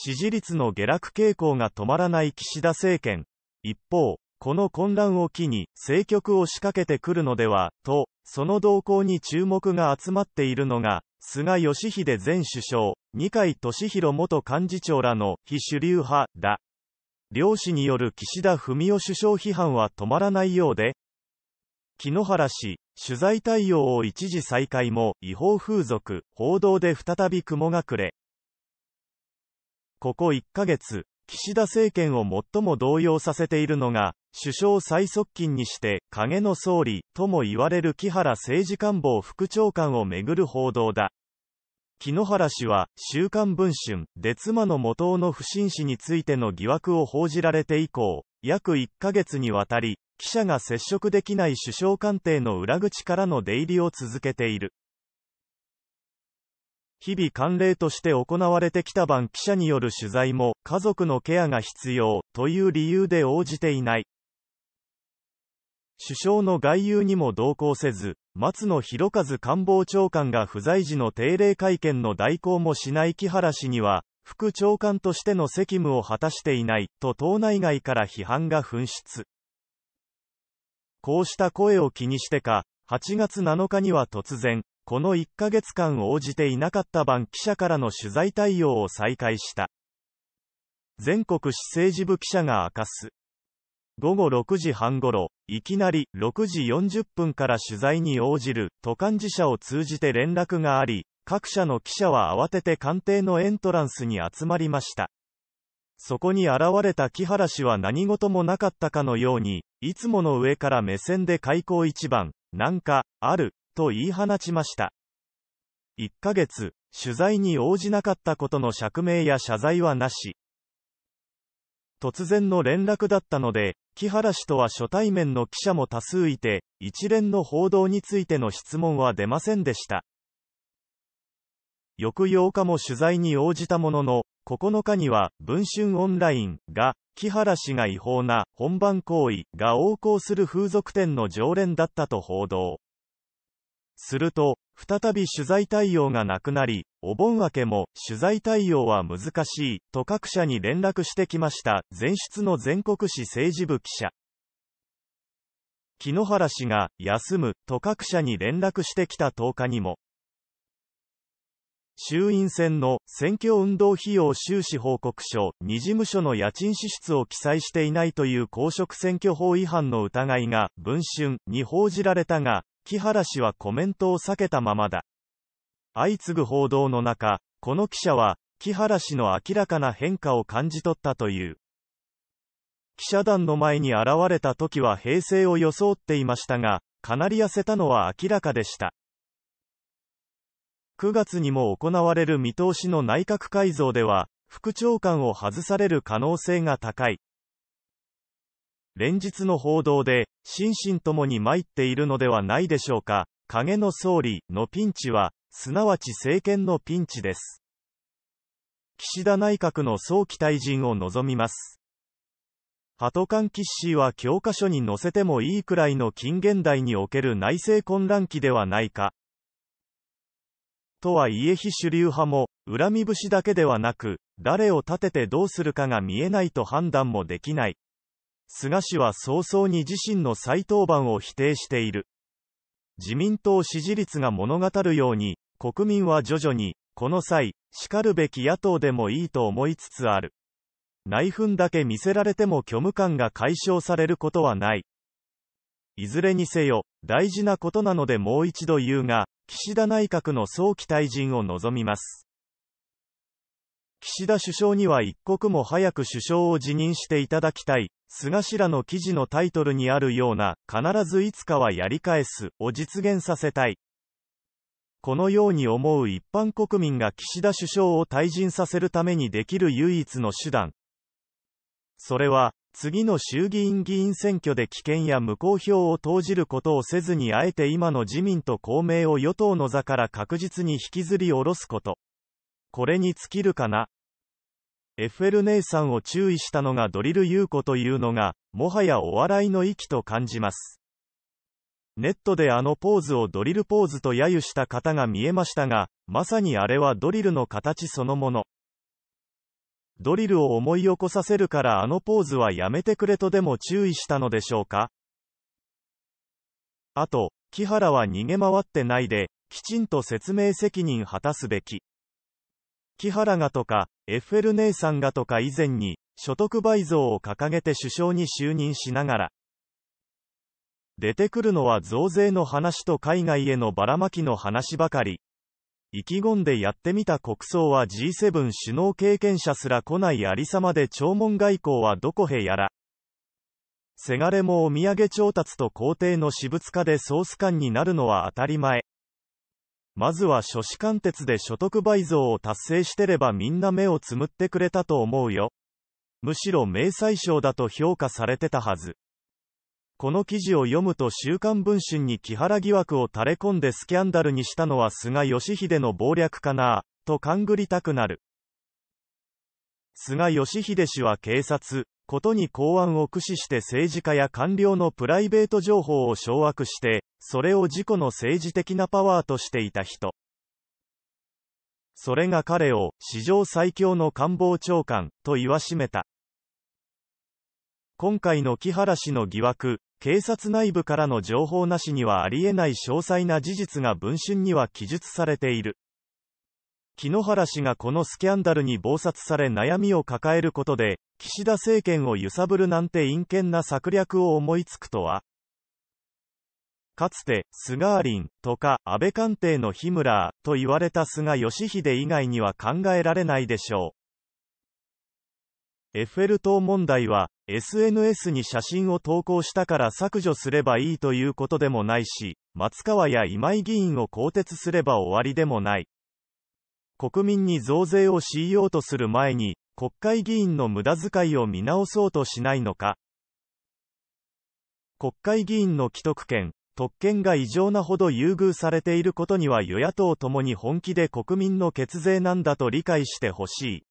支持率の下落傾向が止まらない岸田政権。一方、この混乱を機に政局を仕掛けてくるのでは、と、その動向に注目が集まっているのが、菅義偉前首相、二階俊博元幹事長らの非主流派だ。両氏による岸田文雄首相批判は止まらないようで、木野原氏、取材対応を一時再開も違法風俗、報道で再び雲隠れ。ここ1ヶ月、岸田政権を最も動揺させているのが、首相最側近にして影の総理とも言われる木原政治官房副長官をめぐる報道だ。木原氏は、週刊文春で妻の元尾の不審死についての疑惑を報じられて以降、約1ヶ月にわたり、記者が接触できない首相官邸の裏口からの出入りを続けている。日々慣例として行われてきた番記者による取材も家族のケアが必要という理由で応じていない。首相の外遊にも同行せず、松野博一官房長官が不在時の定例会見の代行もしない木原氏には、副長官としての責務を果たしていないと党内外から批判が噴出。こうした声を気にしてか、8月7日には突然、この1ヶ月間応じていなかった番記者からの取材対応を再開した。全国市政治部記者が明かす。午後6時半ごろ、いきなり6時40分から取材に応じると幹事社を通じて連絡があり、各社の記者は慌てて官邸のエントランスに集まりました。そこに現れた木原氏は何事もなかったかのように、いつもの上から目線で開口一番、なんか、ある、と言い放ちました。1ヶ月、取材に応じなかったことの釈明や謝罪はなし。突然の連絡だったので、木原氏とは初対面の記者も多数いて、一連の報道についての質問は出ませんでした。翌8日も取材に応じたものの、9日には、文春オンラインが、木原氏が違法な本番行為が横行する風俗店の常連だったと報道。すると、再び取材対応がなくなり、お盆明けも取材対応は難しいと各社に連絡してきました前出の全国紙政治部記者。木野原氏が休むと各社に連絡してきた10日にも、衆院選の選挙運動費用収支報告書2事務所の家賃支出を記載していないという公職選挙法違反の疑いが文春に報じられたが、木原氏はコメントを避けたままだ。相次ぐ報道の中、この記者は、木原氏の明らかな変化を感じ取ったという。記者団の前に現れた時は平成を装っていましたが、かなり痩せたのは明らかでした。9月にも行われる見通しの内閣改造では、副長官を外される可能性が高い。連日の報道で、心身ともに参っているのではないでしょうか。影の総理のピンチは、すなわち政権のピンチです。岸田内閣の早期退陣を望みます。ハトカンキッシーは教科書に載せてもいいくらいの近現代における内政混乱期ではないか。とはいえ非主流派も、恨み節だけではなく、誰を立ててどうするかが見えないと判断もできない。菅氏は早々に自身の再登板を否定している。自民党支持率が物語るように、国民は徐々に、この際、叱るべき野党でもいいと思いつつある。内紛だけ見せられても虚無感が解消されることはない。いずれにせよ、大事なことなのでもう一度言うが、岸田内閣の早期退陣を望みます。岸田首相には一刻も早く首相を辞任していただきたい。菅氏らの記事のタイトルにあるような、必ずいつかはやり返す、を実現させたい。このように思う一般国民が岸田首相を退陣させるためにできる唯一の手段。それは、次の衆議院議員選挙で危険や無効票を投じることをせずにあえて今の自民と公明を与党の座から確実に引きずり下ろすこと。これに尽きるかな？エッフェル姉さんを注意したのがドリル優子というのが、もはやお笑いの域と感じます。ネットであのポーズをドリルポーズと揶揄した方が見えましたが、まさにあれはドリルの形そのもの。ドリルを思い起こさせるからあのポーズはやめてくれとでも注意したのでしょうかあと、木原は逃げ回ってないで、きちんと説明責任果たすべき。木原がとか、エッフェル姉さんがとか以前に、所得倍増を掲げて首相に就任しながら、出てくるのは増税の話と海外へのばらまきの話ばかり。意気込んでやってみた国葬は G7 首脳経験者すら来ないありさまで弔問外交はどこへやら。せがれもお土産調達と皇帝の私物化でソース感になるのは当たり前。まずは諸子貫徹で所得倍増を達成してればみんな目をつむってくれたと思うよ。むしろ明細賞だと評価されてたはず。この記事を読むと週刊文春に木原疑惑を垂れ込んでスキャンダルにしたのは菅義偉の謀略かなと勘ぐりたくなる。菅義偉氏は警察、ことに公安を駆使して政治家や官僚のプライベート情報を掌握して、それを自己の政治的なパワーとしていた人。それが彼を史上最強の官房長官と言わしめた。今回の木原氏の疑惑、警察内部からの情報なしにはありえない詳細な事実が文春には記述されている。木野原氏がこのスキャンダルに暴殺され悩みを抱えることで、岸田政権を揺さぶるなんて陰険な策略を思いつくとは。かつて、菅アリンとか安倍官邸の日村と言われた菅義偉以外には考えられないでしょう。エッフェル塔問題は、SNS に写真を投稿したから削除すればいいということでもないし、松川や今井議員を更迭すれば終わりでもない。国民に増税を強いようとする前に、国会議員の無駄遣いを見直そうとしないのか。国会議員の既得権、特権が異常なほど優遇されていることには与野党ともに本気で国民の血税なんだと理解してほしい。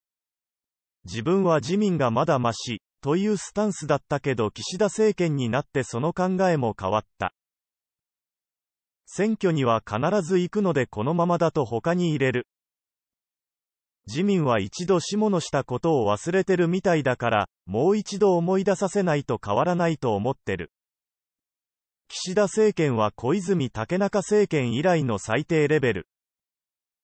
自分は自民がまだまし、というスタンスだったけど岸田政権になってその考えも変わった。選挙には必ず行くのでこのままだと他に入れる。自民は一度下のしたことを忘れてるみたいだから、もう一度思い出させないと変わらないと思ってる。岸田政権は小泉竹中政権以来の最低レベル。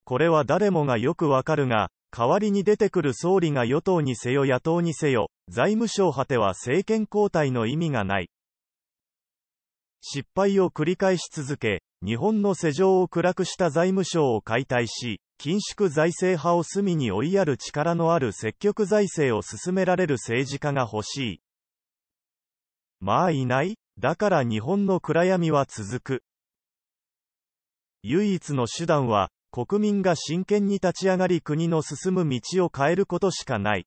これは誰もがよくわかるが、代わりに出てくる総理が与党にせよ野党にせよ、財務省果ては政権交代の意味がない。失敗を繰り返し続け、日本の世情を暗くした財務省を解体し、緊縮財政派を隅に追いやる力のある積極財政を進められる政治家が欲しい。まあいない？だから日本の暗闇は続く。唯一の手段は、国民が真剣に立ち上がり国の進む道を変えることしかない。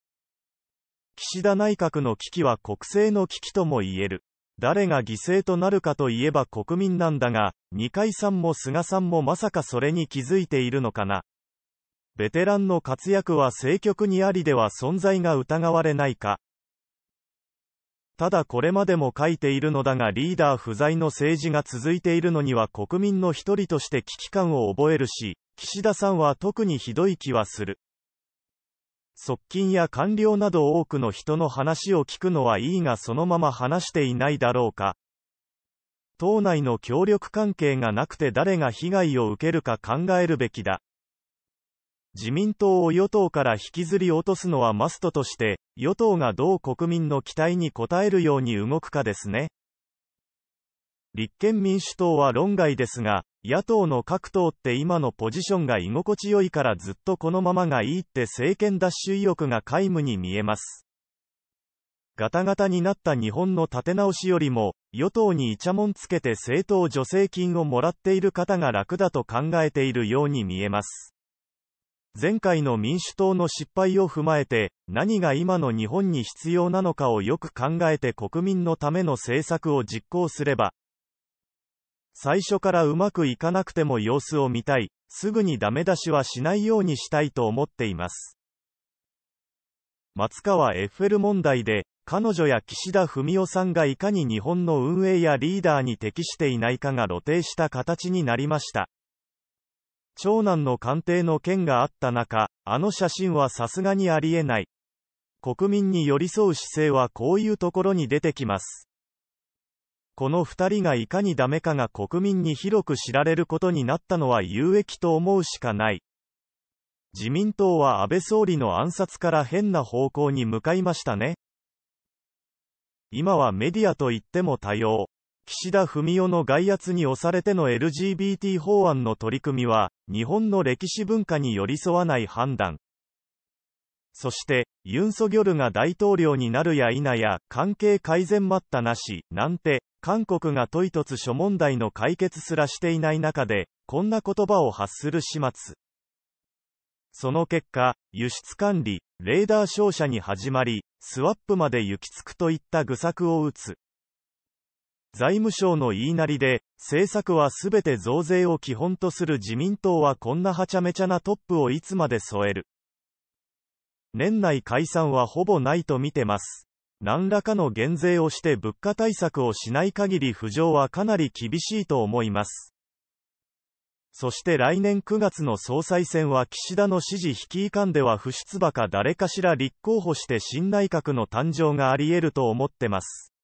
岸田内閣の危機は国政の危機とも言える。誰が犠牲となるかといえば国民なんだが、二階さんも菅さんもまさかそれに気づいているのかな。ベテランの活躍は政局にありでは存在が疑われないか。ただこれまでも書いているのだがリーダー不在の政治が続いているのには国民の一人として危機感を覚えるし、岸田さんは特にひどい気はする。側近や官僚など多くの人の話を聞くのはいいがそのまま話していないだろうか。党内の協力関係がなくて誰が被害を受けるか考えるべきだ。自民党を与党から引きずり落とすのはマストとして、与党がどう国民の期待に応えるように動くかですね。立憲民主党は論外ですが、野党の各党って今のポジションが居心地よいからずっとこのままがいいって政権奪取意欲が皆無に見えます。ガタガタになった日本の立て直しよりも、与党にイチャモンつけて政党助成金をもらっている方が楽だと考えているように見えます。前回の民主党の失敗を踏まえて、何が今の日本に必要なのかをよく考えて国民のための政策を実行すれば、最初からうまくいかなくても様子を見たい、すぐにダメ出しはしないようにしたいと思っています。松川エッフェル問題で、彼女や岸田文雄さんがいかに日本の運営やリーダーに適していないかが露呈した形になりました。長男の官邸の件があった中、あの写真はさすがにありえない。国民に寄り添う姿勢はこういうところに出てきます。この二人がいかにダメかが国民に広く知られることになったのは有益と思うしかない。自民党は安倍総理の暗殺から変な方向に向かいましたね。今はメディアといっても多様。岸田文雄の外圧に押されての LGBT 法案の取り組みは、日本の歴史文化に寄り添わない判断。そして、ユン・ソギョルが大統領になるや否や、関係改善待ったなし、なんて、韓国が問い突諸問題の解決すらしていない中で、こんな言葉を発する始末。その結果、輸出管理、レーダー照射に始まり、スワップまで行き着くといった愚策を打つ。財務省の言いなりで、政策はすべて増税を基本とする自民党はこんなはちゃめちゃなトップをいつまで添える。年内解散はほぼないと見てます。何らかの減税をして物価対策をしない限り浮上はかなり厳しいと思います。そして来年9月の総裁選は岸田の支持率いかんでは不出馬か誰かしら立候補して新内閣の誕生があり得ると思ってます。